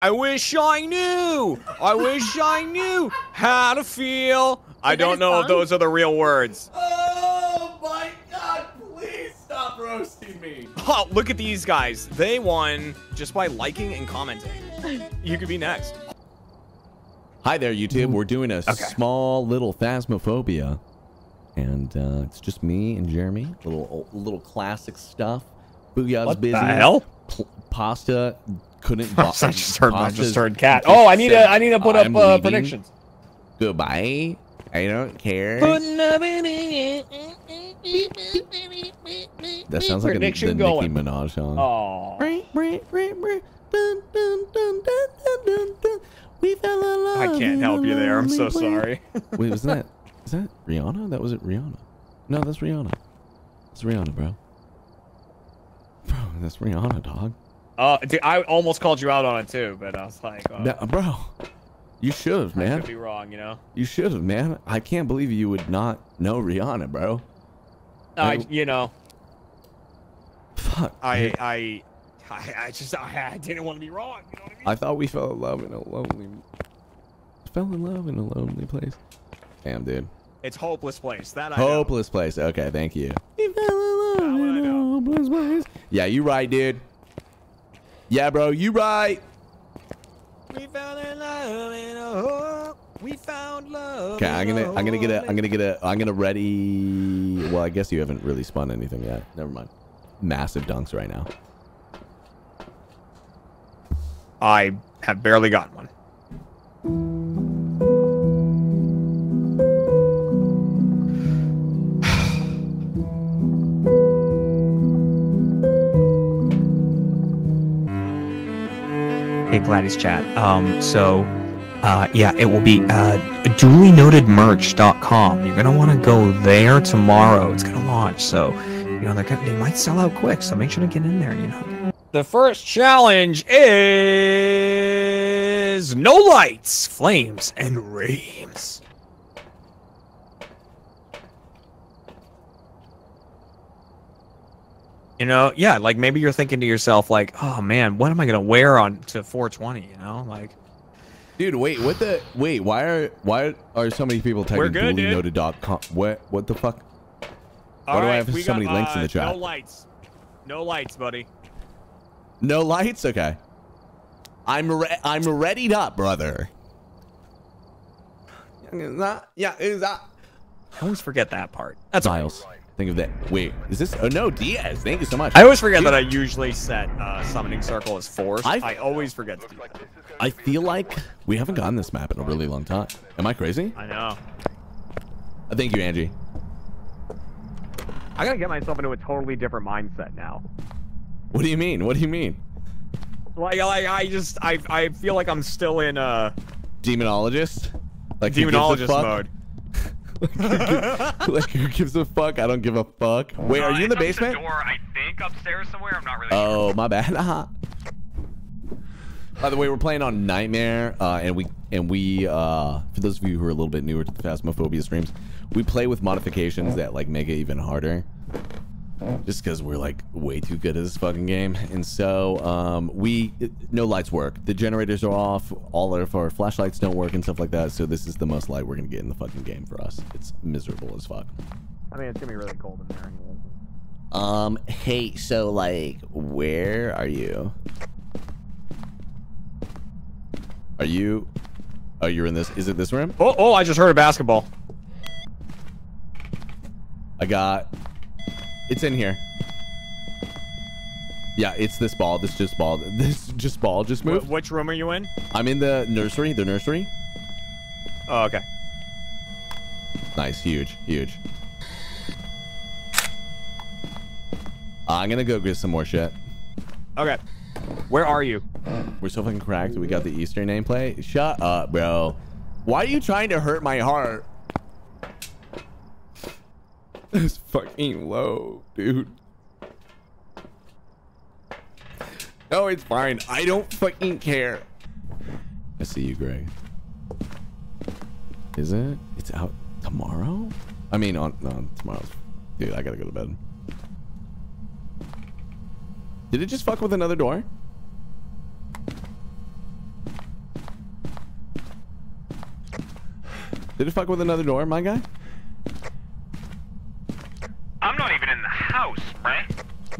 I wish I knew. I wish I knew how to feel. I don't know if those are the real words. Oh my god, please stop roasting me. Oh, look at these guys. They won just by liking and commenting. You could be next. Hi there, YouTube. We're doing a Okay. small little phasmophobia, and uh, it's just me and Jeremy. Little little classic stuff. Booyah's What busy. the hell? P- pasta couldn't. I just heard. I just heard cat. Oh, I need to. I need to put up "I'm uh, predictions. Goodbye. I don't care. That sounds like a, the Prediction Nicki. Minaj song. Oh. We fell in love I can't help you there. I'm so in a lonely sorry. Wait, was that? Is that Rihanna? That was it, Rihanna. No, that's Rihanna. It's Rihanna, bro. Bro, that's Rihanna, dog. Uh, dude, I almost called you out on it too, but I was like, oh, No, bro, you should have, man. I could be wrong, you know. You should have, man. I can't believe you would not know Rihanna, bro. I, I- you know, Fuck. I, I, I, I just, I, I didn't want to be wrong. You know I mean? I thought we fell in love in a lonely. Fell in love in a lonely place. Damn, dude. It's hopeless place. That I know. Hopeless place. Okay, thank you. We fell in love That one I in a hopeless place. Yeah, you right, dude. Yeah, bro, you right. We fell in love in a hole. We found love. Okay, I'm gonna, I'm gonna get a, I'm gonna get a, I'm gonna ready. Well, I guess you haven't really spun anything yet. Never mind. Massive dunks right now. I have barely gotten one. Gladys chat. Um, so, uh, yeah, it will be uh, duly-noted-merch.com. You're gonna want to go there tomorrow. It's gonna launch, so you know gonna, they might sell out quick. So make sure to get in there. You know. The first challenge is no lights, flames, and reams. You know, yeah, like maybe you're thinking to yourself, like, oh man, what am I gonna wear on to 420? You know, like, Dude, wait, what the? Wait, why are why are so many people We're typing good, dude. dulynoted.com? What what the fuck? all Why do I have we so got, many links in uh, the chat? No lights, no lights, buddy. No lights? Okay. I'm re- I'm readied up, brother. Yeah, is that I always forget that part. That's all right. Miles? Think of that. Wait, is this? Oh no, Diaz. Thank you so much. I always forget that I usually set uh, summoning circle as forced. I've- I always forget to do that. I feel like we haven't gotten this map in a really long time. Am I crazy? I know. Uh, thank you, Angie. I gotta get myself into a totally different mindset now. What do you mean? What do you mean? Like, like I just, I, I feel like I'm still in a Demonologist? Like who gives a demonologist mode. like who gives a fuck? I don't give a fuck. Wait, are you in the basement? door, I think, upstairs somewhere. I'm not really Oh, my bad. By the way, we're playing on Nightmare, uh, and we and we uh, for those of you who are a little bit newer to the Phasmophobia streams, we play with modifications that like make it even harder. Just because we're like way too good at this fucking game, and so um, we no lights work. The generators are off. All of our flashlights don't work and stuff like that. So this is the most light we're gonna get in the fucking game for us. It's miserable as fuck. I mean, it's gonna be really cold in there anyway. Um, hey, so like, where are you? Are you? Oh, you're in this. Is it this room? Oh, oh, I just heard a basketball. I got. It's in here. Yeah, it's this ball. This just ball. This just ball. Just Wh- move. which room are you in? I'm I'm in the nursery. The nursery. Oh, okay. Nice. Huge. Huge. I'm gonna go get some more shit. Okay. Where are you? We're so fucking cracked. We got the Easter nameplate. Shut up, bro. Why are you trying to hurt my heart? It's fucking low, dude. No, it's fine. I don't fucking care. I see you, Greg. Is it? It's out tomorrow? I mean, on, on tomorrow's. Dude, I gotta go to bed. Did it just fuck with another door? Did it fuck with another door, my guy?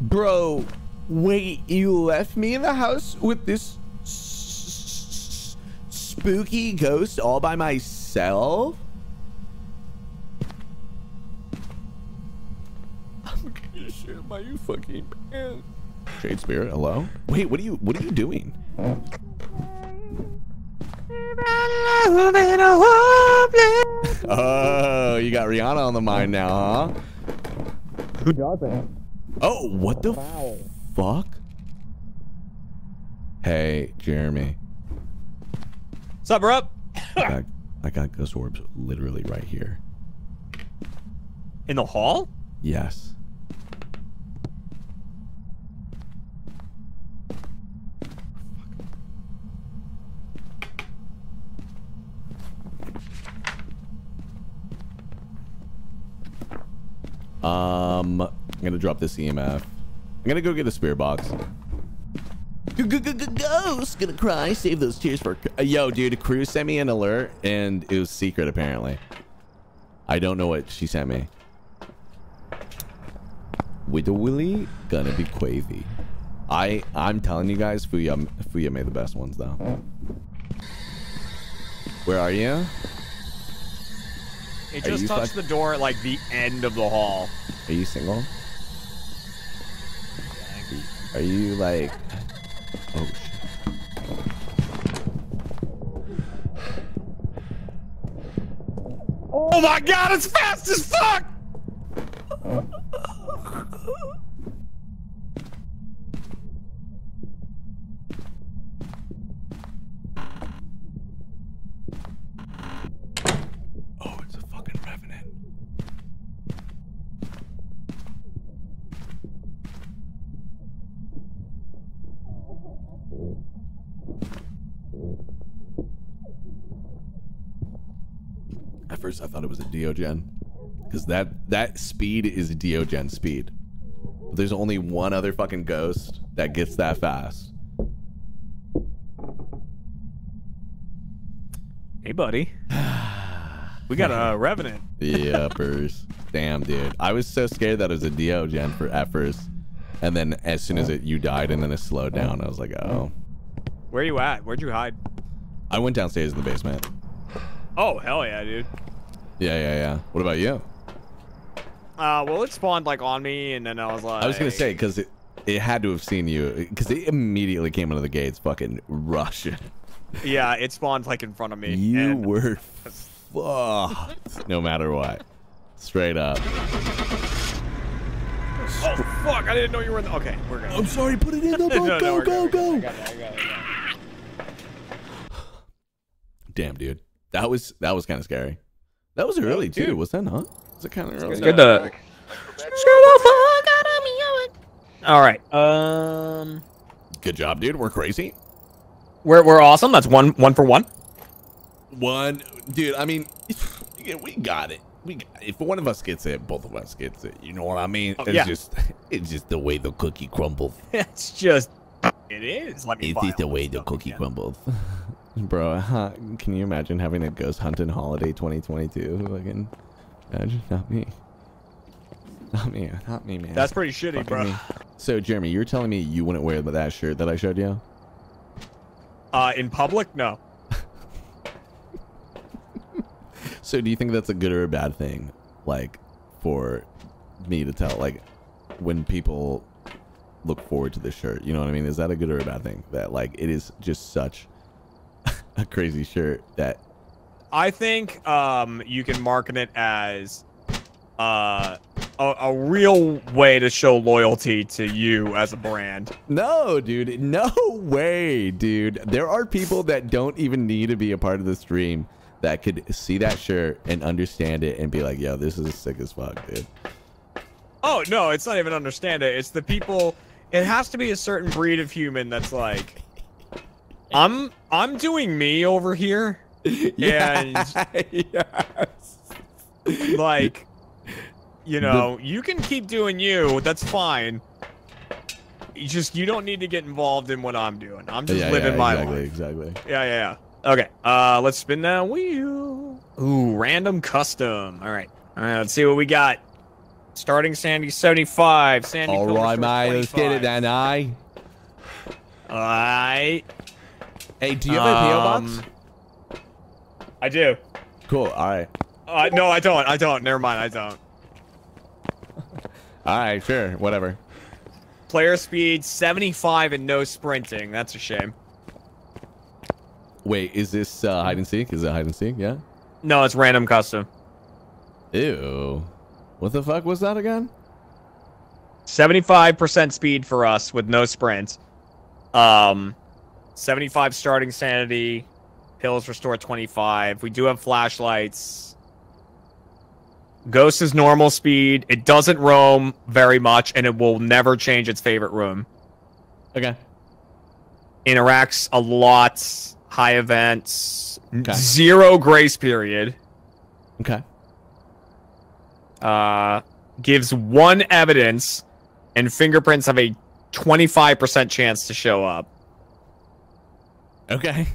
Bro, wait, you left me in the house with this s- s- spooky ghost all by myself? I'm gonna shit my fucking pants. Shade Spirit, hello? Wait, what are you what are you doing? Oh, you got Rihanna on the mind now, huh? Oh, what the fuck? Hey, Jeremy. What's up, bro? I got, I got ghost orbs literally right here. In the hall? Yes. Um, I'm gonna drop this EMF. I'm gonna go get a spirit box. Ghost, gonna cry. Save those tears for. Uh, yo, dude, crew sent me an alert, and it was secret apparently. I don't know what she sent me. Widow Willie gonna be crazy. I I'm telling you guys, Fuya Fuya made the best ones though. Where are you? It Are just you touched the door at like the end of the hall. Are you single? Are you like? Oh shit. Oh my god, it's fast as fuck! Oh, it's a fucking revenant. At first, I thought it was a Deogen, because that that speed is Deogen speed. But there's only one other fucking ghost that gets that fast. Hey, buddy. We got a revenant. Yuppers. Damn, dude. I was so scared that it was a Deogen for at first. And then as soon as it you died and then it slowed down, I was like, oh. Where you at? Where'd you hide? I went downstairs in the basement. Oh, hell yeah, dude. Yeah, yeah, yeah. What about you? Uh, well, it spawned like on me, and then I was like, I was gonna say because it it had to have seen you because it immediately came out of the gates, fucking rushing. yeah, it spawned like in front of me. You were fucked, no matter what. Straight up. Oh fuck! I didn't know you were in. The... Okay, we're good. I'm sorry. Put it in the No, no, go, go, go. Damn, dude. That was that was kind of scary. That was early too, dude. was that not? Was it kind of early? It's good to. All right. Um, Good job, dude. We're crazy. we're we're awesome. That's one one for one. One, dude. I mean, yeah, we got it. We got, if one of us gets it, both of us gets it. You know what I mean? Oh, it's yeah. just it's just the way the cookie crumbles. It's just. It is. Let me. It's the way the cookie crumbles. Bro, huh, can you imagine having a ghost hunting holiday 2022? Fucking, imagine not me. Not me. Not me, man. That's pretty shitty, Fucking bro. me. So, Jeremy, you're telling me you wouldn't wear that shirt that I showed you? Uh, in public, no. So, do you think that's a good or a bad thing? Like, for me to tell, like, when people look forward to this shirt, you know what I mean? Is that a good or a bad thing? That, like, it is just such a crazy shirt that. I think um you can market it as uh a, a real way to show loyalty to you as a brand. No, dude. No way, dude. There are people that don't even need to be a part of the stream that could see that shirt and understand it and be like, yo, this is sick as fuck, dude. Oh no, it's not even understand it. It's the people. It has to be a certain breed of human that's like, I'm I'm doing me over here. yes. Like, you know, you can keep doing you. That's fine. You just you don't need to get involved in what I'm doing. I'm just Yeah, living yeah, my exactly, life. exactly. Yeah, yeah, yeah. Okay. Uh, let's spin that wheel. Ooh, random custom. All right. All right, let's see what we got. Starting Sandy 75. Sandy All right, mate. Let's get it then, eh? All right. Hey, do you have a PO box? Um, I do. Cool. All right. Uh, no, I don't. I don't. Never mind. I don't. All right. Sure. Whatever. Player speed 75 and no sprinting. That's a shame. Wait, is this uh, hide and seek? Is it hide and seek? Yeah. No, it's random custom. Ew. What the fuck was that again? 75% speed for us with no sprint. Um, 75 starting sanity. Pills restore 25. We do have flashlights. Ghost is normal speed. It doesn't roam very much, and it will never change its favorite room. Okay. Interacts a lot. High events. Okay. Zero grace period. Okay. Uh, gives one evidence, and fingerprints have a 25% chance to show up. Okay.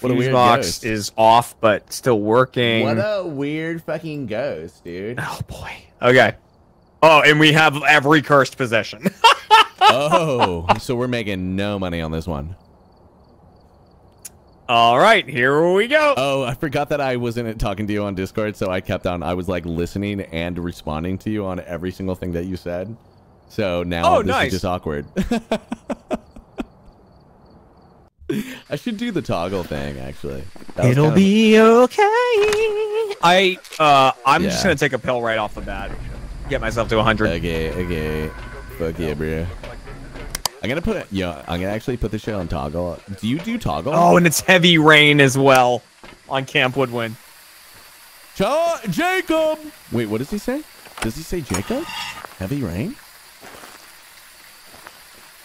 What a Fuse weird box ghost. is off, but still working. What a weird fucking ghost, dude. oh boy. Okay. Oh, and we have every cursed possession. oh, so we're making no money on this one. All right, here we go. Oh, I forgot that I wasn't talking to you on Discord, so I kept on. I was like listening and responding to you on every single thing that you said. So now Oh, this nice. is just awkward. I should do the toggle thing actually. That It'll kind of- be okay. I uh, I'm just gonna take a pill right off the bat. Get myself to 100. Okay, okay. Fuck yeah, bro. I'm gonna put it. Yeah, I'm gonna actually put this shit on toggle. Do you do toggle? Oh, and it's heavy rain as well on Camp Woodwind. Cha- Jacob. Wait, what does he say? Does he say Jacob? Heavy rain?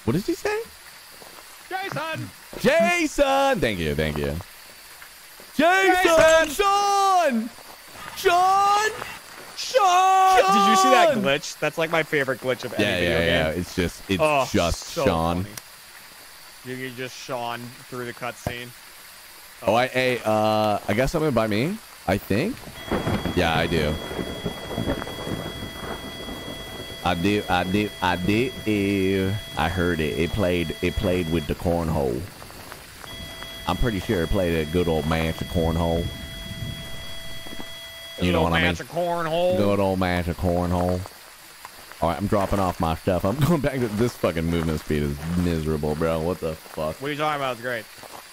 What does he say? Jason. Jason. Thank you. Thank you. Jason. Jason! Sean. Sean. Sean! Did you see that glitch? That's like my favorite glitch of any Yeah, video yeah, yeah. game. It's just, it's Oh, just so Sean. funny. You can just Sean through the cutscene. Oh, I, hey, uh, I got something by me. I think. Yeah, I do. I do, I do, I do. I heard it. It played, it played with the cornhole. I'm pretty sure it played a good old match of cornhole. You know what I mean? Match of cornhole. Good old match of cornhole. All right, I'm dropping off my stuff. I'm going back to this fucking movement speed is miserable, bro. What the fuck? What are you talking about? It's great.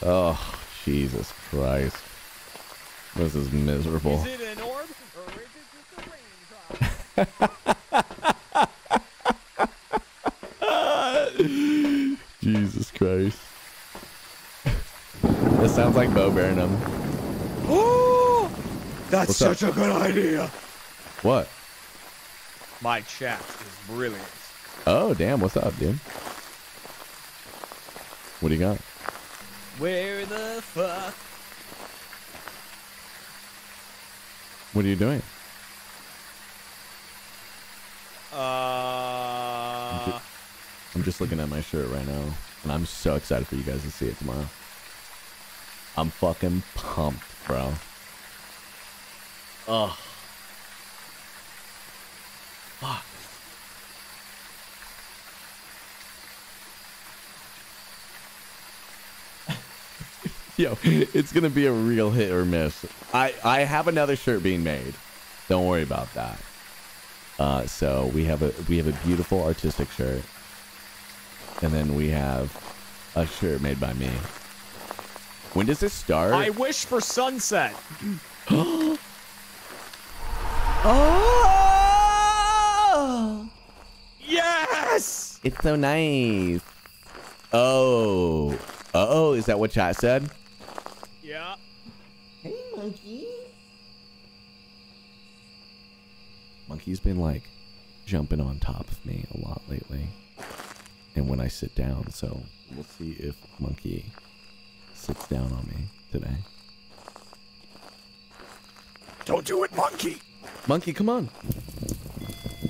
Oh, Jesus Christ. This is miserable. Is it an orb or is it just a raindrop? Jesus Christ. This sounds like Bo Burnham. Oh, that's What's up? such a good idea. What? My chat is brilliant. Oh, damn. What's up, dude? What do you got? Where the fuck? What are you doing? Uh, I'm just looking at my shirt right now, and I'm so excited for you guys to see it tomorrow. I'm fucking pumped, bro. Ugh. Fuck. Yo, it's gonna be a real hit or miss. I I have another shirt being made. Don't worry about that. Uh, so we have a we have a beautiful artistic shirt, and then we have a shirt made by me. When does this start? I wish for sunset. oh, Yes. it's so nice. Oh, oh, is that what chat said? Yeah. Hey, monkey. Monkey's been like jumping on top of me a lot lately. And when I sit down, so we'll see if Monkey sits down on me today. Don't do it, monkey. Monkey, come on.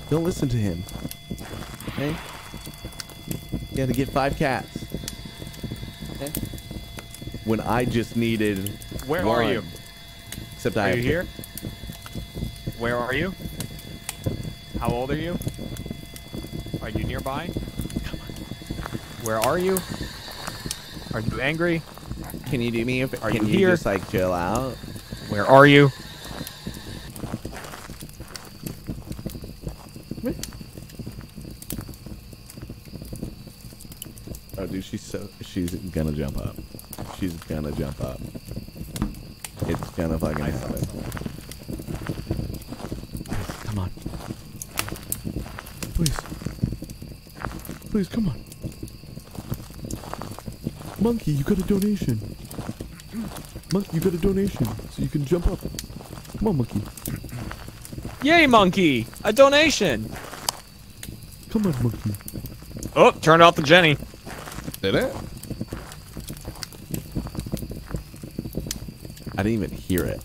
Don't listen to him. Okay? You had to get five cats. Okay? When I just needed Where are you? Except I Are you here? Where are you? How old are you? Are you nearby? Come on. Where are you? Are you angry? Can you do me? If, Are can you you here? just like chill out? Where are you? Oh, dude, she's so she's gonna jump up. She's gonna jump up. It's gonna fucking I saw happen. someone. Come on. Please. Please, come on. Monkey, you got a donation. Monkey, you got a donation, so you can jump up. Come on, monkey. Yay, monkey! A donation! Come on, monkey. Oh, turned off the Jenny. Did it? I didn't even hear it.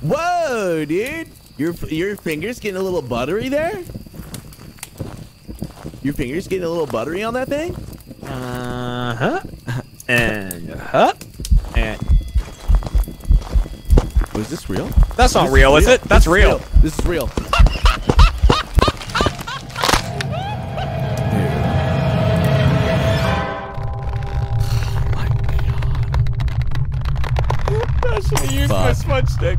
Whoa, dude! Your your fingers getting a little buttery there? Your fingers getting a little buttery on that thing? Uh huh. And huh. And Was this real? that's not This real, is it? That's This is real. This is real. I should have used my Fuck. smudge stick.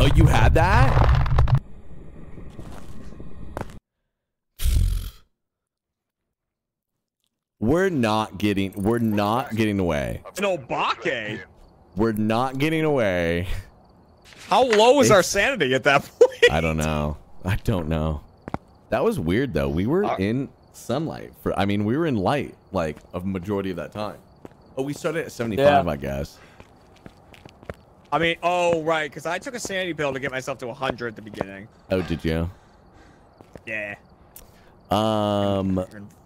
Oh, you had that? We're not getting we're not getting away. An obake. We're not getting away. How low is They- our sanity at that point? I don't know. I don't know. That was weird though. We were Uh, in sunlight for I mean, we were in light like a majority of that time. Oh, we started at 75, Yeah. I guess. I mean, oh right, because I took a sanity pill to get myself to 100 at the beginning. Oh, did you? Yeah. Um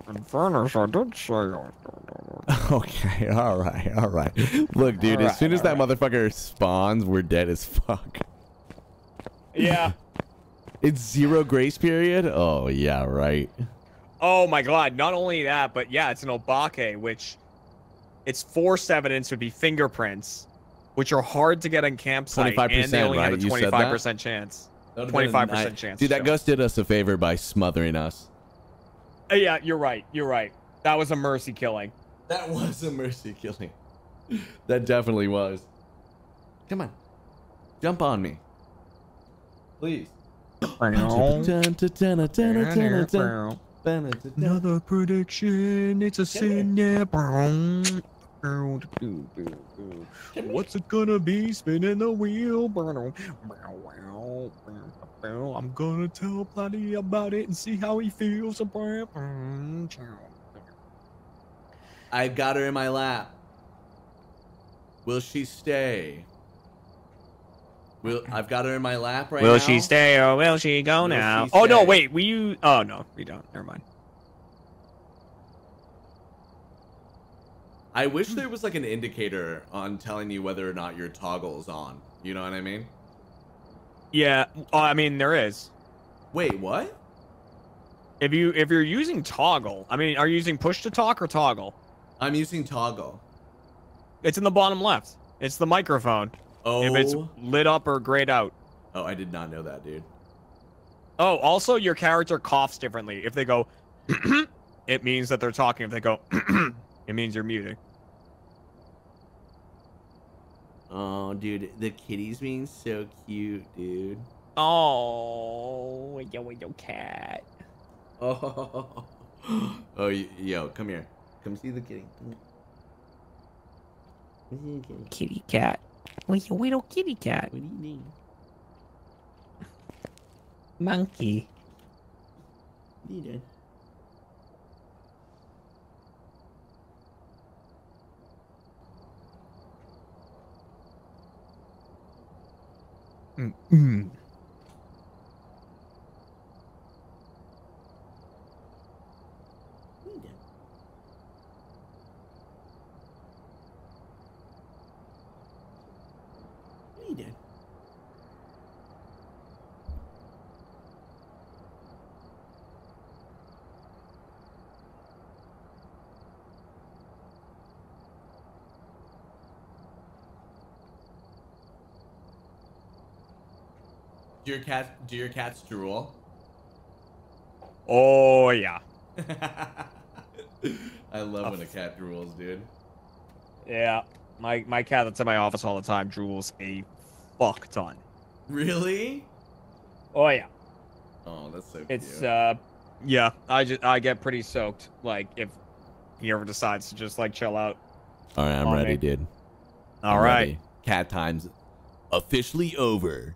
In, in fairness, I did say. Okay, all right, all right. Look, dude, as soon as that alright. motherfucker spawns, we're dead as fuck. Yeah. It's zero grace period? Oh, yeah, right. Oh my god, not only that, but yeah, it's an obake, which its force evidence would be fingerprints, which are hard to get on campsite, and they 25%, only have a right? You said 25% chance. That would've been a 25% chance Dude, that show. ghost did us a favor by smothering us. Uh, yeah, you're right. You're right. That was a mercy killing. That was a mercy killing. That definitely was. Come on. Jump on me. Please. Another prediction. It's a sin. Yeah. What's it gonna be? Spinning the wheel. I'm gonna tell Platy about it and see how he feels. I've got her in my lap. Will she stay? Will I've got her in my lap right now? Will she stay or will she go Will now? she Oh no, wait. We use. Oh no, we don't. Never mind. I wish there was like an indicator on telling you whether or not your toggle is on. You know what I mean? Yeah. Oh, I mean there is. Wait, what? If you if you're using toggle, I mean, are you using push to talk or toggle? I'm using toggle. It's in the bottom left. It's the microphone. Oh. If it's oh. lit up or grayed out. Oh, I did not know that, dude. Oh, also your character coughs differently. If they go, it means that they're talking. If they go, it means you're muting. Oh, dude, the kitty's being so cute, dude. Oh, yo, yo, cat. Oh, oh, yo, come here. Come see the kitty. Come here. Come see the kitty. Kitty cat. Wait, wait, oh, kitty cat. What do you need? Monkey. What do you need? Mm. What do you need? What do you need? Do your cat? Do your cats drool? Oh yeah. I love when a cat drools, dude. Yeah. My my cat that's in my office all the time drools a fuck ton. Really? Oh yeah. Oh, that's so It's cute. uh yeah, I just I get pretty soaked like if he ever decides to just like chill out. All right, I'm ready, me. dude. All I'm right. ready. Cat time's officially over.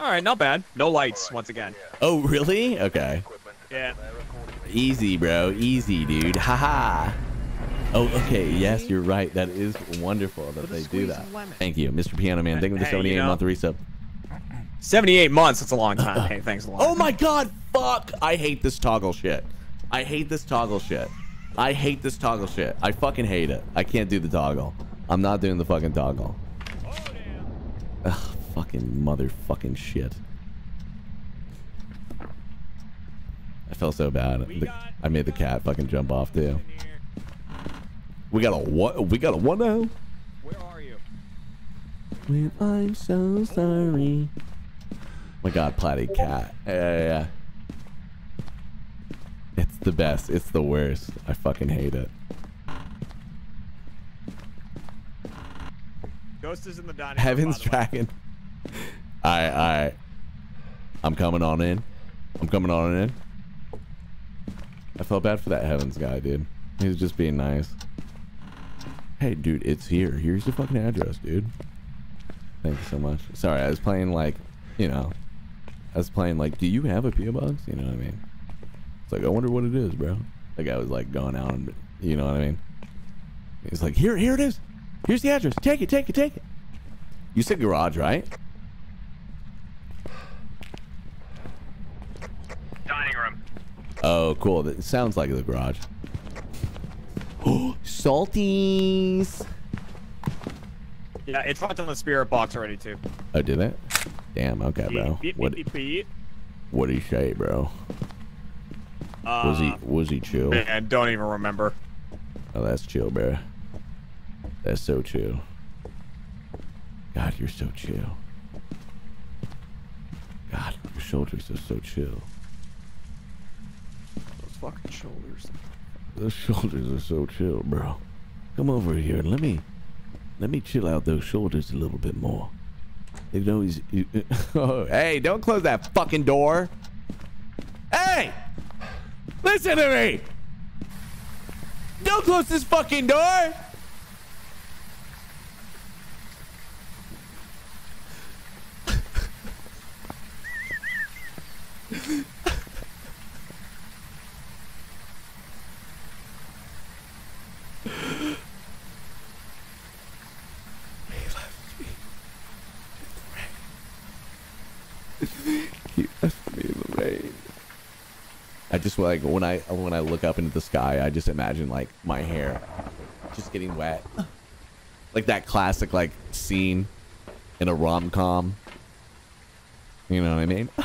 All right, not bad. No lights once again. Oh, really? Okay. Yeah. Easy, bro. Easy, dude. Haha. Oh, okay. Yes, you're right. That is wonderful that they do that. lemon. Thank you, Mr. Piano Man. Thank you for the 78 you know- month resub. 78 months, that's a long time. Hey, thanks a lot. Oh my god, fuck! I hate this toggle shit. I hate this toggle shit. I hate this toggle shit. I fucking hate it. I can't do the toggle. I'm not doing the fucking toggle. Ugh, fucking motherfucking shit. I felt so bad. The- I made the cat fucking jump off too. We got a what? We got a what now? Where are you? When I'm so sorry. my god, Platty Cat. Yeah, yeah, yeah. It's the best. It's the worst. I fucking hate it. Ghost is in the dining Heaven's room. by the way. Dragon. Alright, I, I'm coming on in. I'm coming on in. I felt bad for that Heavens guy, dude. He was just being nice. Hey, dude, it's here. Here's your fucking address, dude. Thank you so much. Sorry, I was playing like, you know, I was playing like, do you have a PO box? You know what I mean? It's like, I wonder what it is, bro. The guy was like going out and, you know what I mean? He's like, here, here it is. Here's the address. Take it, take it, take it. You said garage, right? Dining room. Oh, cool. That sounds like the garage. Oh, salties. Yeah, it's fucked on the spirit box already too. Oh, did it? Damn. Okay, bro. Beep, beep, What? beep. What did he say, bro? Uh, Was he? Was he chill? And don't even remember. Oh, that's chill, bro. That's so chill. God, you're so chill. God, your shoulders are so chill. Fucking shoulders. Those shoulders are so chill, bro. Come over here and let me let me chill out those shoulders a little bit more. He's you, oh, hey, don't close that fucking door. Hey! Listen to me! Don't close this fucking door! Just like when I when I look up into the sky, I just imagine like my hair just getting wet, like that classic like scene in a rom com. You know what I mean?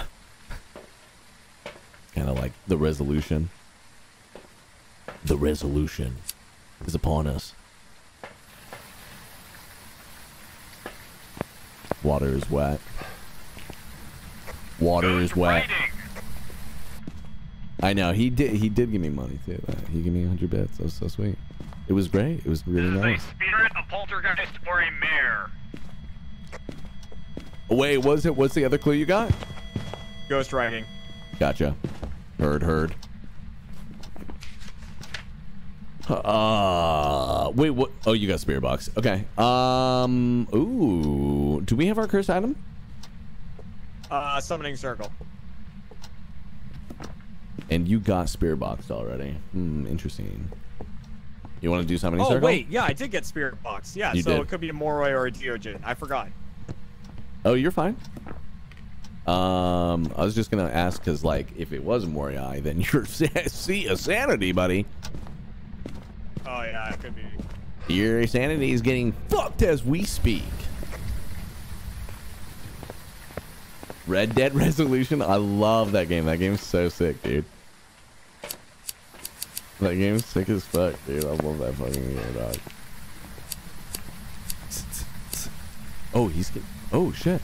kind of like the resolution. The resolution is upon us. Water is wet. Water is wet. I know he did. He did give me money too. Uh, he gave me 100 bits. That was so sweet. It was great. It was really nice. A spirit, a poltergeist, or a mare. Wait, was it? What's the other clue you got? Ghost writing. Gotcha. Heard, heard. Uh, wait, what? Oh, you got spirit box. Okay. Um, ooh. Do we have our cursed item? Uh, summoning circle. And you got spirit box already. Hmm, interesting. You want to do something? Oh circle? wait, yeah, I did get spirit box. Yeah, You so did. it could be a Moroi or a Deogen. I forgot. Oh, you're fine. Um, I was just gonna ask because, like, if it was Moroi, then you're see a sanity, buddy. Oh yeah, it could be. Your sanity is getting fucked as we speak. Red Dead Resolution. I love that game. That game's so sick, dude. That game's sick as fuck, dude. I love that fucking game, dog. Oh, he's getting. Oh, shit.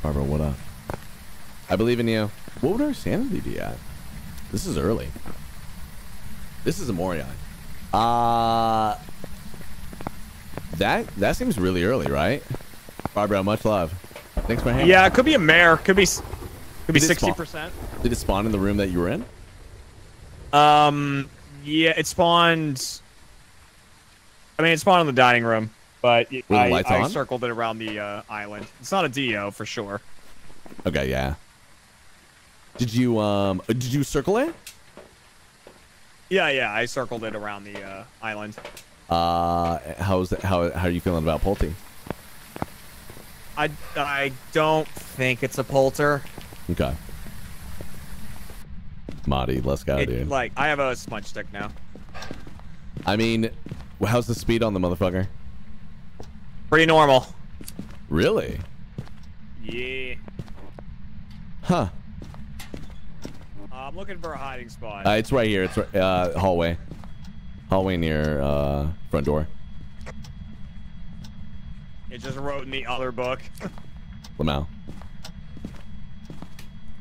Barbara, what up? I believe in you. What would our sanity be at? This is early. This is a Morion. Uh, that that seems really early, right? Barbara, much love. Thanks for hanging. Yeah, it could be a mare. Could be. Could be sixty percent. Did it spawn in the room that you were in? Um. Yeah, it spawned. I mean, it spawned in the dining room, but I, I on? circled it around the uh, island. It's not a Dio for sure. Okay, yeah. Did you um uh, did you circle it? Yeah, yeah, I circled it around the uh, island. Uh how's that, how how are you feeling about Polter? I I don't think it's a polter. Okay. Marty, let's go, It, dude. like I have a smudge stick now. I mean, how's the speed on the motherfucker? Pretty normal. Really? Yeah. Huh. Uh, I'm looking for a hiding spot. Uh, it's right here. It's right, uh hallway. Hallway near uh front door. It just wrote in the other book. Lamau.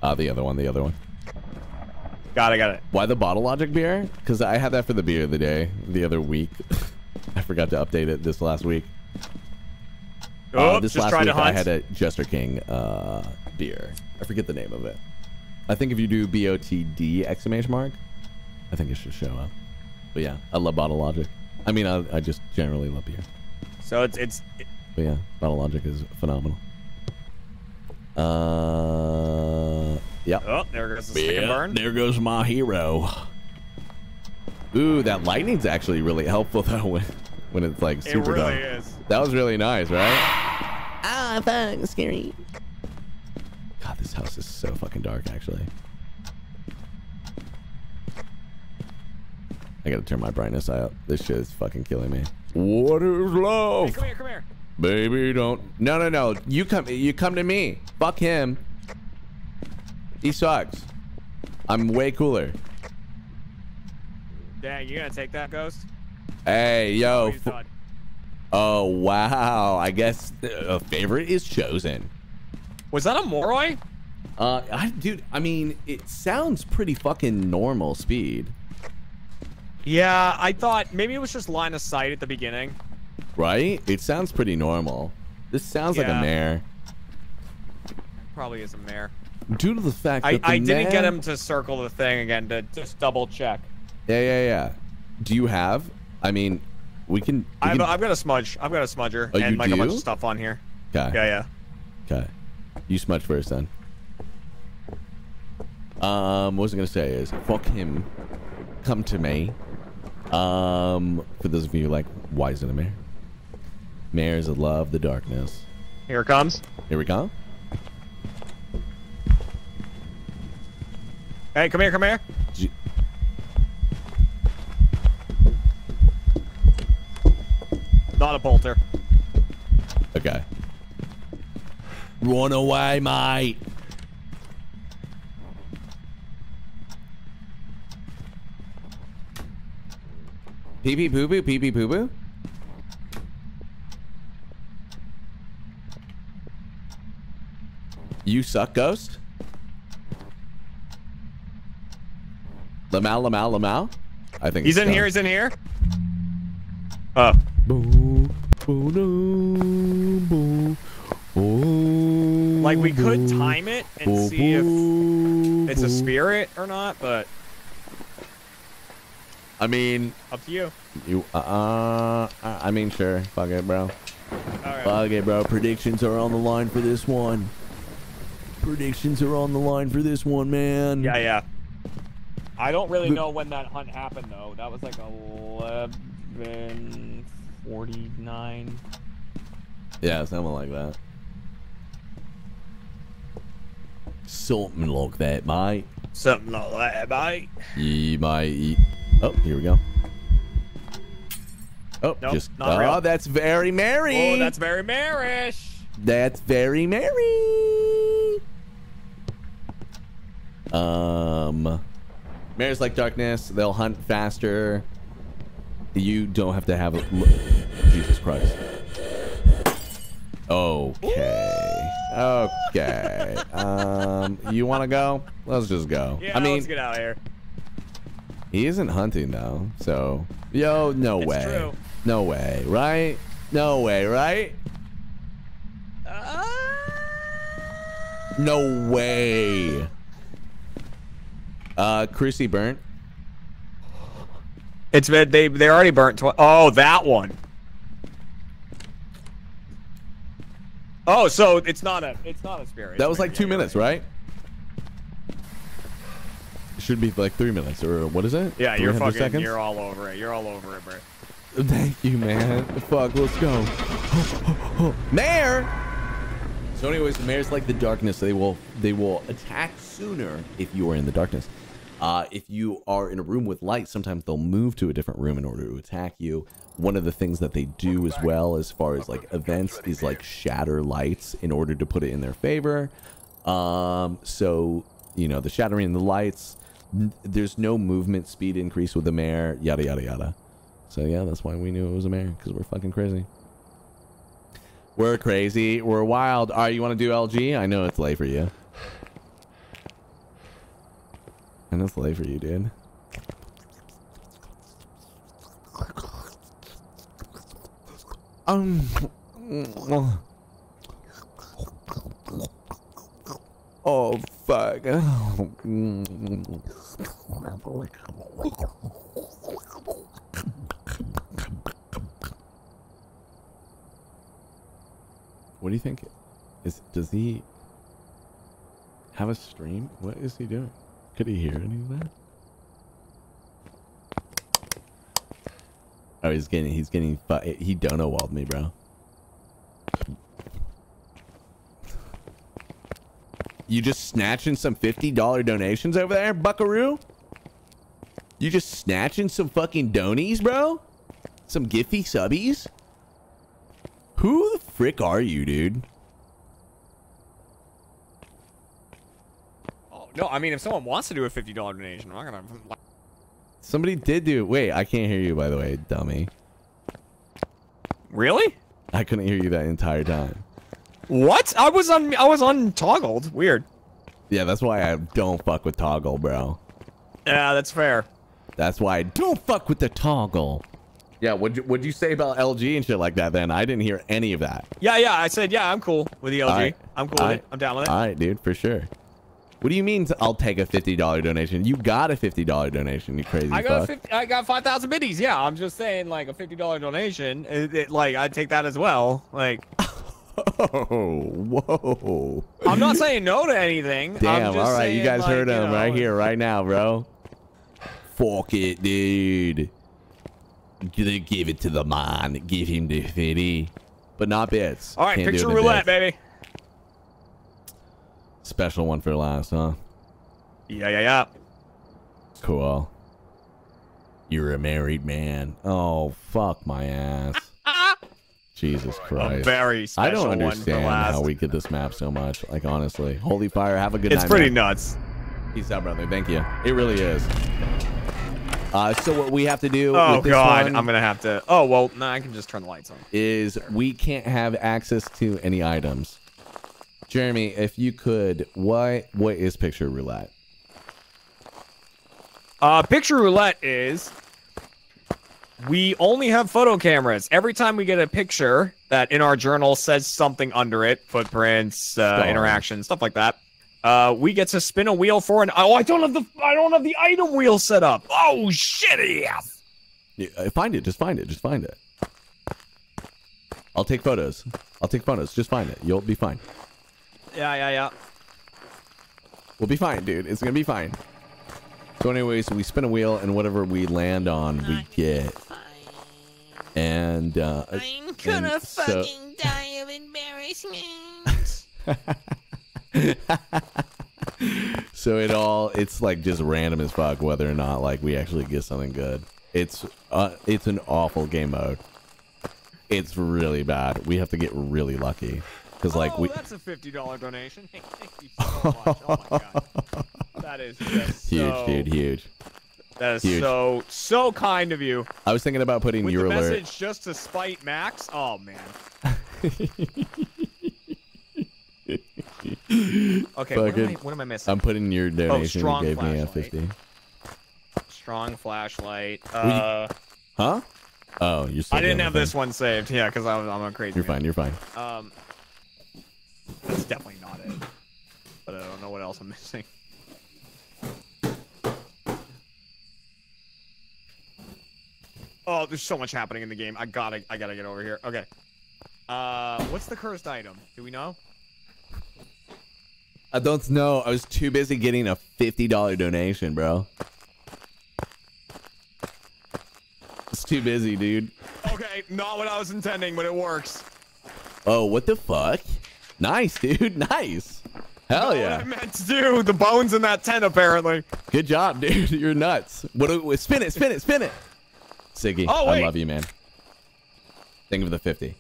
Uh the other one, the other one. got it, got it. Why the bottle logic beer? Because I had that for the beer of the day the other week. I forgot to update it this last week. Oh, Uh, this last week I had a Jester King uh, beer. I forget the name of it. I think if you do B O T D exclamation mark, I think it should show up. But yeah, I love Bottle Logic. I mean, I, I just generally love beer. So it's it's But yeah, Bottle Logic is phenomenal. Uh, yeah. oh there goes the stick and burn. there goes my hero. Ooh, that lightning's actually really helpful though when when it's like super It super really dark. is. That was really nice, right? Ah, fuck, scary. God, this house is so fucking dark, actually. I gotta turn my brightness up. This shit is fucking killing me. What is Hey, love? come here, come here. Baby, don't. No, no, no. You come. You come to me. Fuck him. He sucks. I'm way cooler. Dang, you gonna take that ghost? Hey, yo. oh wow. I guess a favorite is chosen. Was that a Moroi? Uh, I, dude. I mean, it sounds pretty fucking normal speed, Yeah, I thought maybe it was just line of sight at the beginning. Right? It sounds pretty normal. This sounds like a mare. Probably is a mare. Due to the fact I, that I didn't get him to circle the thing again to just double check. Yeah, yeah, yeah. Do you have? I mean, we can. We I've, can I've got a smudge. I've got a smudger Oh, and like a bunch of stuff on here. okay. Yeah, yeah. Okay. You smudge first then. Um, what was I gonna say is fuck him. Come to me. Um, for those of you like, why is it a mare? Mares love the darkness. Here it comes. Here we go. Hey, come here, come here. Not a polter. Okay. Run away, mate. Pee pee poo poo, pee pee poo poo. You suck, ghost. Lamau, lamau, lamau. I think He's it's in here. He's in here. Oh, Boo, boo, doo, boo. Oh, like we could time it and boo, see if it's a spirit or not, but I mean, up to you. you. Uh, uh, I mean, sure. Fuck it, bro. All right. Fuck it, bro. Predictions are on the line for this one. Predictions are on the line for this one, man. Yeah, yeah. I don't really The- know when that hunt happened though. That was like eleven forty-nine. Yeah, something like that. Something like that, mate. Something like that, mate. You might. Oh, here we go. Oh, Nope, just not oh, real. that's very merry. Oh, that's very marish. That's very merry. Um, mares like darkness. They'll hunt faster. You don't have to have a. Jesus Christ. Okay. Okay. Um, you want to go? Let's just go. Yeah, I mean, let's get out of here. he isn't hunting though, so yo, no It's way, true. no way, right? No way, right? No way. Uh, Chrissy burnt. It's been they they already burnt. Oh, that one. Oh, so it's not a it's not a spirit. That was like two minutes, right? It should be like three minutes, or what is it? Yeah, you're fucking. seconds? You're all over it. You're all over it, bro. Thank you, man. Fuck, let's go. Mare. So, anyways, the Mare's like the darkness. They will they will attack sooner if you are in the darkness. Uh, if you are in a room with light, sometimes they'll move to a different room in order to attack you. One of the things that they do as well, as far as like events, is like shatter lights in order to put it in their favor. Um, so you know the shattering the lights. There's no movement speed increase with the Mare. Yada yada yada. So yeah, that's why we knew it was a Mare because we're fucking crazy. We're crazy. We're wild. All right, you want to do LG? I know it's late for you. Know it's late for you, dude. Um. Oh fuck. What do you think? Is does he have a stream? What is he doing? Could he hear any of that? Oh, he's getting he's getting he dono walled me, bro. You just snatching some fifty dollar donations over there, Buckaroo? You just snatching some fucking donies, bro? Some Giphy subbies? Who the frick are you, dude? No, I mean if someone wants to do a fifty dollar donation, I'm not gonna. Somebody did do. Wait, I can't hear you, by the way, dummy. Really? I couldn't hear you that entire time. What? I was on. I was untoggled. Weird. Yeah, that's why I don't fuck with toggle, bro. Yeah, that's fair. That's why I don't fuck with the toggle. Yeah, what'd you, what'd you say about LG and shit like that then? I didn't hear any of that. Yeah, yeah. I said yeah. I'm cool with the LG. Alright. I'm cool with Alright. it. I'm down with it. All right, dude, for sure. What do you mean I'll take a $50 donation? You got a $50 donation, you crazy I got fuck. 50, I got five thousand biddies. Yeah, I'm just saying like a fifty dollar donation. It, it- like I'd take that as well. Like Oh, whoa. I'm not saying no to anything. I'm Damn, all right, you guys like, heard him know, right here, right now, bro. Fuck it, dude. Give it to the man. Give him the 50. But not bits. All right, Can't picture roulette, baby. Special one for last, huh? Yeah, yeah, yeah. Cool. You're a married man. Oh, fuck my ass. Jesus A Christ. very special I don't understand how we get this map so much. Like, honestly. Holy fire. Have a good It's night. pretty man. nuts. Peace out, brother. Thank you. It really is. Uh, so what we have to do Oh with this god, I'm gonna have to. Oh well, no, I can just turn the lights on. is we can't have access to any items. Jeremy, if you could, what what is picture roulette? Uh, picture roulette is we only have photo cameras. Every time we get a picture that in our journal says something under it, footprints, uh, Stars. interactions, stuff like that. Uh, we get to spin a wheel for an. Oh, I don't have the. I don't have the item wheel set up. Oh shit! Yes. Yeah, uh, Find it. Just find it. Just find it. I'll take photos. I'll take photos. Just find it. You'll be fine. Yeah, yeah, yeah. We'll be fine, dude. It's gonna be fine. So, anyways, we spin a wheel, and whatever we land on, we get. And uh, I'm gonna and so- fucking die of embarrassment. So it all it's like just random as fuck whether or not like we actually get something good. It's uh it's an awful game mode. It's really bad. We have to get really lucky cuz like oh, we that's a fifty dollar donation. Hey, thank you so much. Oh my god, that is just huge so, dude, huge. That is huge. so so kind of you. I was thinking about putting With your the alert. message just to spite Max. Oh man. Okay, what am, I, what am I missing? I'm putting your donation. strong you gave me a flashlight. 50. Strong flashlight. you- Uh, Huh? Oh, you're I didn't have this thing. one saved. Yeah, because I'm, I'm a crazy. You're man. fine. You're fine. Um, that's definitely not it. But I don't know what else I'm missing. Oh, there's so much happening in the game. I gotta, I gotta get over here. Okay. Uh, what's the cursed item? Do we know? I don't know. I was too busy getting a $50 donation, bro. It's too busy, dude. Okay, not what I was intending, but it works. Oh, what the fuck? Nice, dude. Nice. Hell yeah. What I meant to do. The bones in that tent, apparently. Good job, dude. You're nuts. What? do- Spin it, spin it, spin it. Siggy, Oh, I love you, man. Thank you for the 50.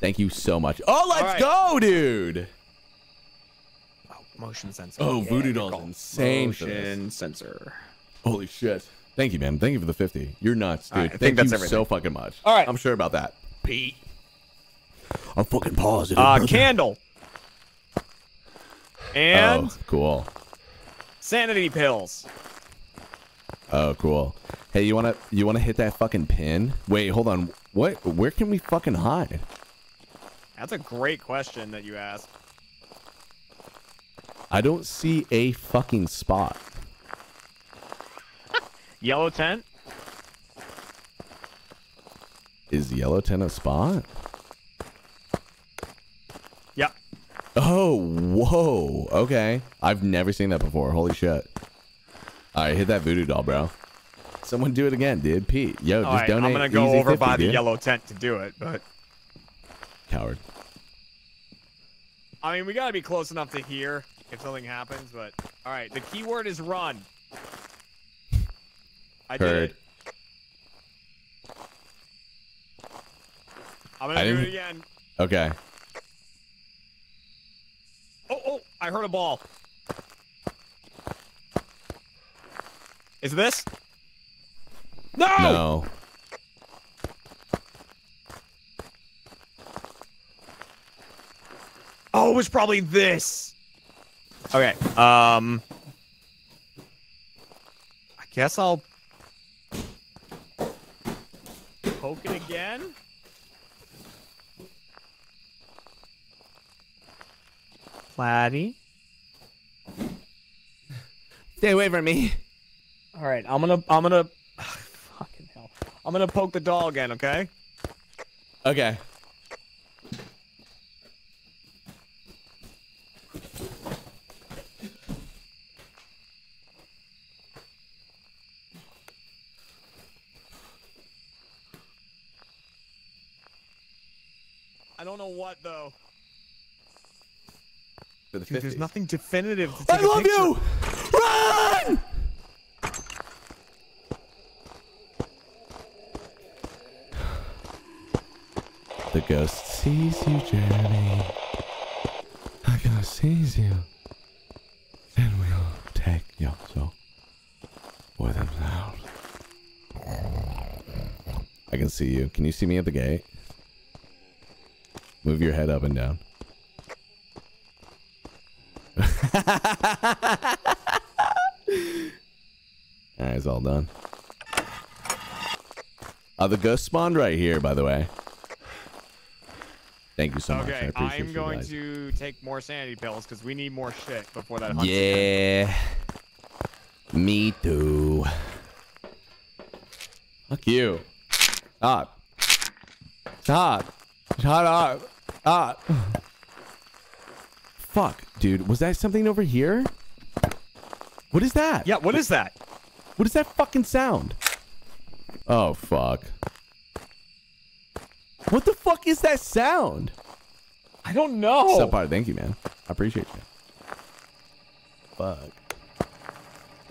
Thank you so much. Oh, let's right. go, dude. Oh, motion sensor. Oh, Yeah, Voodoo Doll's insane. Motion sensor. Holy shit. Thank you, man. Thank you for the 50. You're nuts, dude. Right, think Thank that's you everything. so fucking much. All right. I'm sure about that. Pete. I'm fucking positive. Uh, candle. And oh, cool. sanity pills. Oh, cool. Hey, you wanna you wanna hit that fucking pin? Wait, hold on. What? Where can we fucking hide? That's a great question that you asked. I don't see a fucking spot. Yellow tent. Is yellow tent a spot? Yep. Oh, whoa. Okay. I've never seen that before. Holy shit. All right, hit that voodoo doll, bro. Someone do it again, dude. Pete, yo, just All right, donate. I'm gonna go over 50, by the yellow tent to do it, but Coward. I mean we gotta be close enough to hear if something happens. But all right, the keyword is run. I did Heard. it. I'm gonna I do it again. Okay. Oh, oh, I heard a ball. Is it this? No! No. Oh, it was probably this. Okay. Um. I guess I'll poke it again. Platy. Stay away from me. All right, I'm gonna, I'm gonna, fucking hell, I'm gonna poke the doll again. Okay. Okay. I don't know what though. For the Dude, there's nothing definitive to take I a love picture. you. Run! The ghost sees you, Jeremy. The ghost sees you. And we'll take you so with himself. I can see you. Can you see me at the gate? Move your head up and down. Alright, it's all done. Uh, the ghost spawned right here, by the way. Thank you so much. I Okay, I'm going guys. to take more sanity pills because we need more shit before that. again. Yeah. Me too. Fuck you. Stop. Stop. Shut up. Stop. Fuck, dude. Was that something over here? What is that? Yeah, what is that? What is that fucking sound? Oh, fuck. What the fuck is that sound? I don't know. Subpar, thank you, man. I appreciate you. Fuck.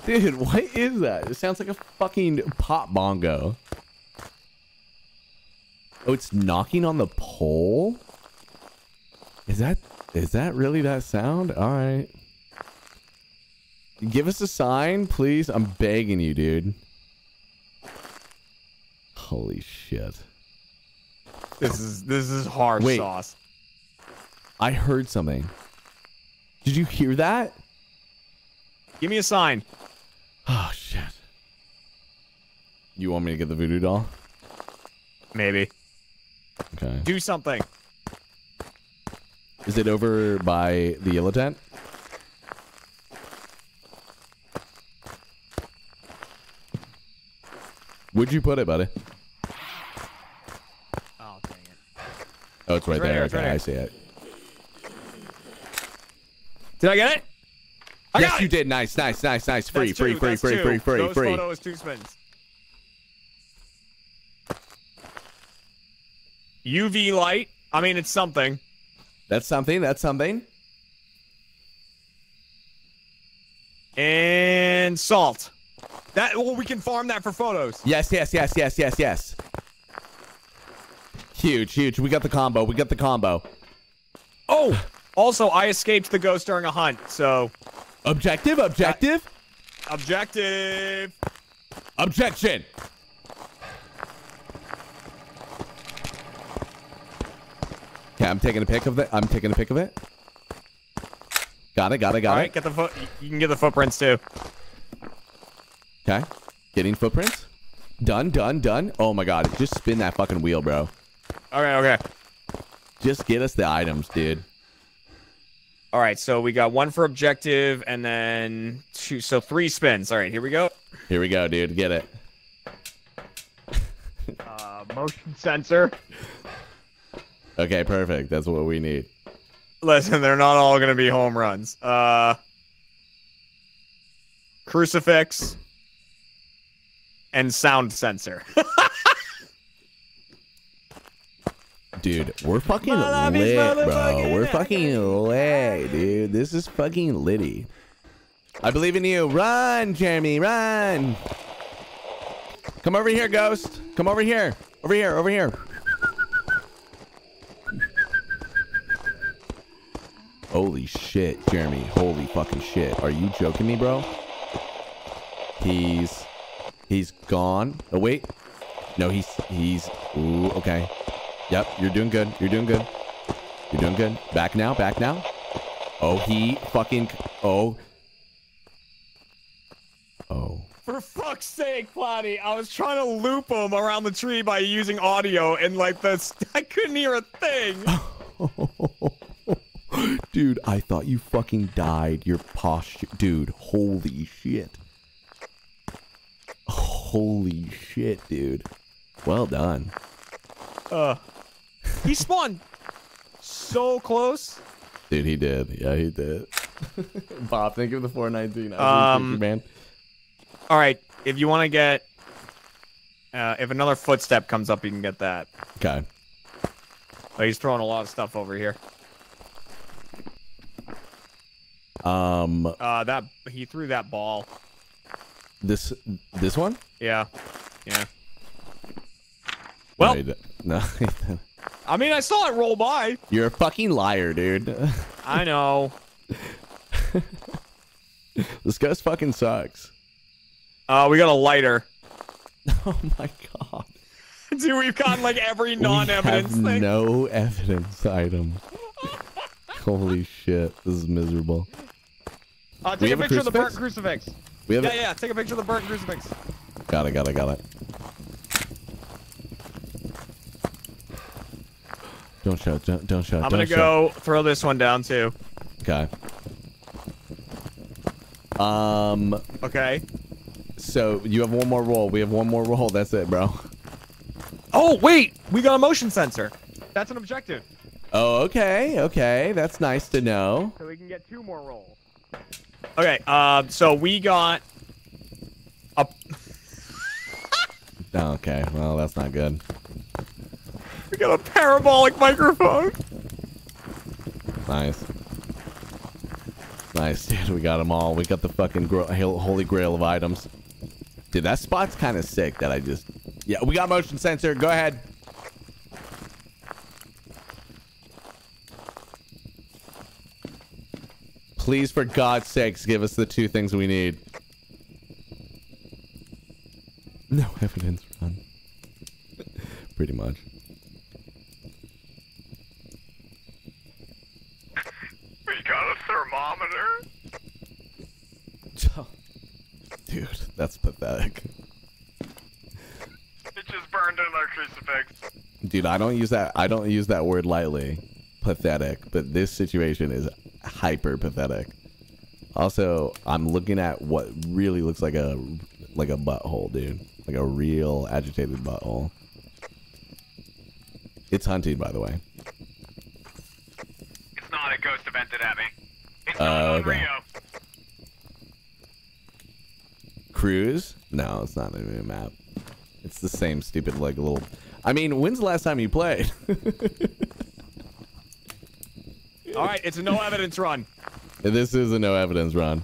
Dude, what is that? It sounds like a fucking pop bongo. Oh, it's knocking on the pole? Is that is that really that sound? Alright. Give us a sign, please. I'm begging you, dude. Holy shit. This is this is hard Wait. sauce. I heard something. Did you hear that? Give me a sign. Oh shit. You want me to get the voodoo doll? Maybe. Okay. Do something. Is it over by the yellow tent? Where'd you put it, buddy? Oh, dang it. Oh, it's right It's right there. here, okay, right I see it. Did I get it? I yes, you it! did. Nice, nice, nice, nice. Free, That's free, two, free, that's free, two. free, free, Ghost free. photo is two spins. UV light. I mean, it's something. That's something. That's something. And salt. That well, we can farm that for photos. Yes, yes, yes, yes, yes, yes. Huge, huge. We got the combo. We got the combo. Oh, also, I escaped the ghost during a hunt, so Objective, objective, objective. objection. Okay, I'm taking a pic of it. I'm taking a pic of it. Got it, got it, got All it. right, get the foot. You can get the footprints too. Okay. Getting footprints. Done, done, done. Oh my god. Just spin that fucking wheel, bro. Okay, okay. Just get us the items, dude. All right, so we got one for objective, and then two. So three spins. All right, here we go. Here we go, dude. Get it. Uh, motion sensor. Okay, perfect. That's what we need. Listen, they're not all gonna be home runs. Uh, crucifix and sound sensor. Dude, we're fucking lit, bro. We're fucking lit, dude. This is fucking litty. I believe in you. Run, Jeremy, run. Come over here, Ghost. Come over here. Over here, over here. Holy shit, Jeremy. Holy fucking shit. Are you joking me, bro? He's he's gone. Oh wait. No, he's he's ooh, okay. Yep, you're doing good. You're doing good. You're doing good. Back now, back now. Oh, he fucking oh. Oh. For fuck's sake, Cloudy! I was trying to loop him around the tree by using audio, and like the I couldn't hear a thing. Dude, I thought you fucking died. Your posture. Dude, holy shit. Holy shit, dude. Well done. Uh, he spawned so close. Dude, he did. Yeah, he did. Bob, thank you for the 419. Um, you, man. All right, if you want to get, uh, if another footstep comes up, you can get that. Okay. Oh, he's throwing a lot of stuff over here. Um, Uh, that he threw that ball. this this one? Yeah, yeah. Well, no, no. I mean, I saw it roll by. you're a fucking liar, dude. I know. this guy's fucking sucks. Uh, we got a lighter. Oh my god. Dude, we've gotten like every non-evidence thing. no evidence item. Holy shit, this is miserable. Uh, We take a have a picture of the burnt crucifix? crucifix. We have Yeah, it. yeah. Take a picture of the burnt crucifix. Got it, got it, got it. Don't shout, don't, don't shout. I'm don't gonna shout. go throw this one down too. Okay. Um. Okay. So you have one more roll. We have one more roll. That's it, bro. Oh wait, we got a motion sensor. That's an objective. Oh, okay, okay. That's nice to know. So we can get two more rolls. Okay. Uh, so we got a okay. Well, that's not good. we got a parabolic microphone. Nice. Nice, dude. We got them all. We got the fucking holy grail of items. Dude, that spot's kind of sick that I just... Yeah, we got motion sensor. Go ahead. Please, for God's sakes, give us the two things we need. No evidence, run. Pretty much. We got a thermometer. Dude, that's pathetic. It just burned in our crucifix. Dude, I don't use that. I don't use that word lightly. Pathetic, but this situation is hyper pathetic. Also, I'm looking at what really looks like a like a butthole, dude. Like a real agitated butthole. It's hunting, by the way. It's not a ghost event at. It's Oh, not on okay. Rio. Cruise? No, it's not a new map. It's the same stupid like little. I mean, when's the last time you played? All right, it's a no evidence run. this is a no evidence run.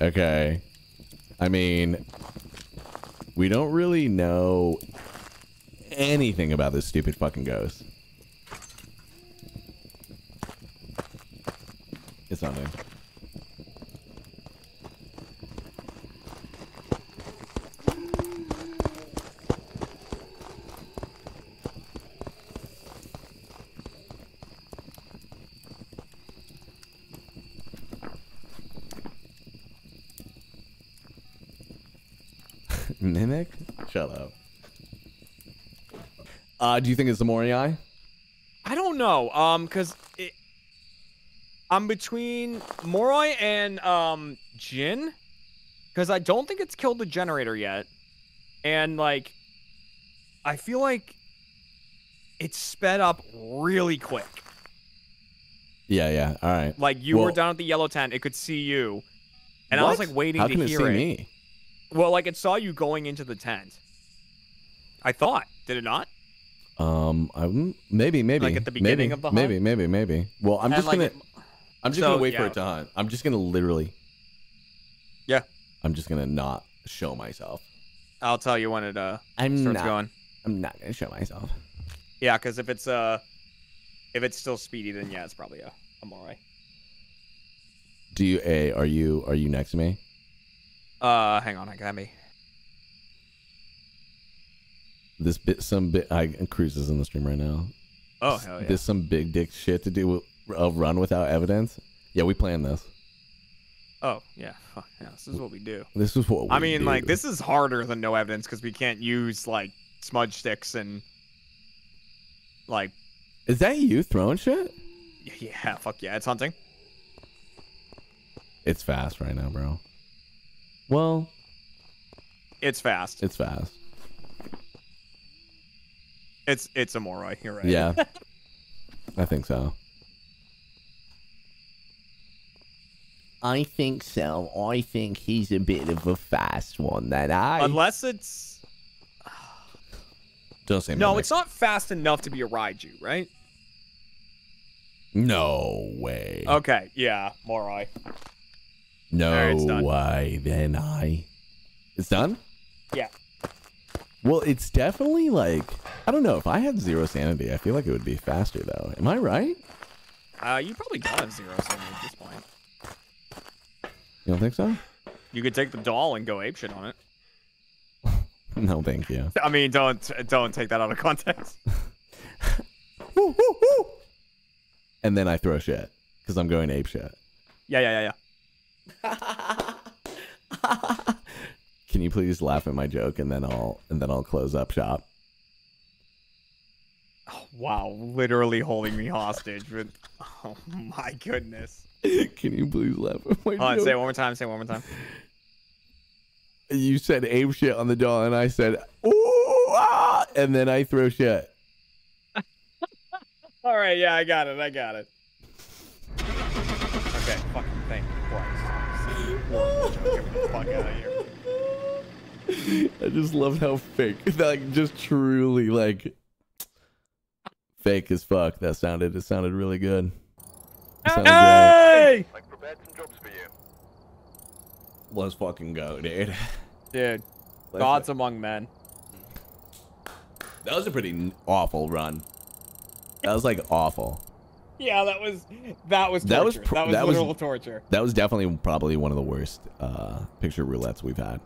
Okay. I mean, we don't really know anything about this stupid fucking ghost. It's not there. Mimic? Shut up. Uh, do you think it's the Moroi? I don't know, um, cause it, I'm between Moroi and um Jinn, cause I don't think it's killed the generator yet, and like, I feel like it's sped up really quick. Yeah, yeah. All right. Like you were down at the yellow tent, it could see you, and I was like waiting How to can it hear see it. me? Well, like it saw you going into the tent. I thought, did it not? Um, I'm, maybe, maybe, Like at the beginning maybe, of the hunt? maybe, maybe, maybe. Well, I'm And, just like, gonna, it- I'm just so, gonna wait for it to hunt. I'm just gonna literally, Yeah. I'm just gonna not show myself. I'll tell you when it uh I'm starts not. going. I'm not gonna show myself. Yeah, because if it's uh, if it's still speedy, then yeah, it's probably a I'm alright. Do you? A? Are you? Are you next to me? Uh, hang on, I got me. This bit, some bit. I Kruz is in the stream right now. Oh hell yeah. This some big dick shit to do with a run without evidence. Yeah, we planned this. Oh yeah, fuck yeah. This is what we do. This is what we I mean, like this is harder than no evidence because we can't use like smudge sticks and like Is that you throwing shit? yeah, fuck yeah, it's hunting. It's fast right now, bro. Well, It's fast. it's fast. It's it's a Moroi. You're right. Yeah. I think so. I think so. I think he's a bit of a fast one. That I Unless it's don't say no, mimic. it's not fast enough to be a Raiju, right? No way. Okay, yeah, Moroi. no alright, it's done. way. Then I. It's done. Yeah. Well, it's definitely like I don't know. If I had zero sanity, I feel like it would be faster though. Am I right? Uh, you probably don't have zero sanity at this point. You don't think so? You could take the doll and go apeshit on it. No, thank you. I mean, don't don't take that out of context. And then I throw shit because I'm going ape shit. Yeah, yeah, yeah, yeah. Can you please laugh at my joke and then I'll and then I'll close up shop. Wow, literally holding me hostage. But oh my goodness. Can you please laugh at my Hold on, joke? say it one more time. Say it one more time. You said ape shit on the doll and I said ooh ah, and then I throw shit. All right, yeah, I got it. I got it. Okay, fucking thank Christ. Horrible. Get the fuck out of here. I just love how fake, like just truly like fake as fuck. That sounded it sounded really good. It sounded great. Hey! Let's fucking go, dude. Dude, Let's- gods among men. That was a pretty awful run. That was like awful. Yeah, that was that was torture. That was That was, that was- torture. That was definitely probably one of the worst uh, picture roulettes we've had.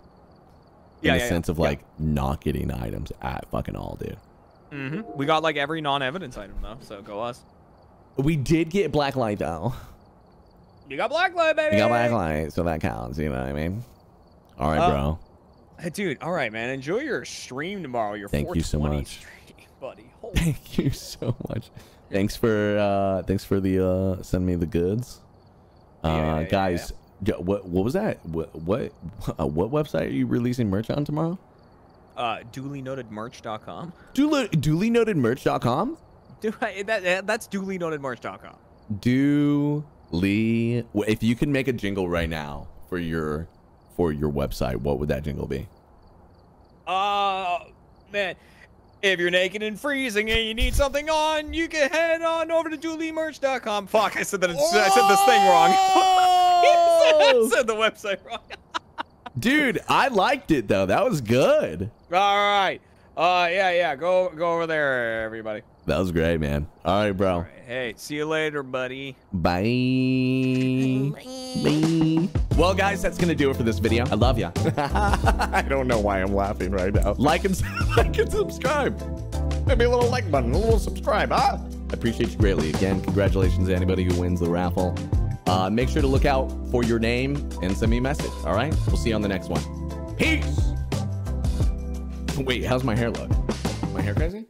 In Yeah, the yeah, sense yeah. of like not getting items at fucking all, dude. Mm-hmm. We got like every non-evidence item though, so go us. We did get black light though. You got blacklight, baby. You got blacklight, so that counts. You know what I mean? All right, Uh, bro. Hey, dude. All right, man. Enjoy your stream tomorrow. Your Thank you so 420 much. stream, buddy. Holy Thank you so much. Thanks for uh thanks for the uh send me the goods. Uh Yeah, yeah, yeah, guys, what what was that? What what uh, what website are you releasing merch on tomorrow? uh, duly noted merch.com. Duly, duly noted merch.com? Do I, that, that that's duly noted merch.com. Duly if you can make a jingle right now for your for your website, what would that jingle be? Uh, man, if you're naked and freezing and you need something on, you can head on over to dulymerch.com. Fuck, I said that. I said this thing wrong. I said the website wrong. Dude, I liked it though. That was good. All right. Uh, yeah, yeah. Go, go over there, everybody. That was great, man. All right, bro. All right. Hey, see you later, buddy. Bye. Bye. Well, guys, that's gonna do it for this video. I love ya. I don't know why I'm laughing right now. Like and like and subscribe. Maybe a little like button, a little subscribe, huh? I appreciate you greatly. Again, congratulations to anybody who wins the raffle. Uh, make sure to look out for your name and send me a message. All right, we'll see you on the next one. Peace. Wait, how's my hair look? My hair crazy?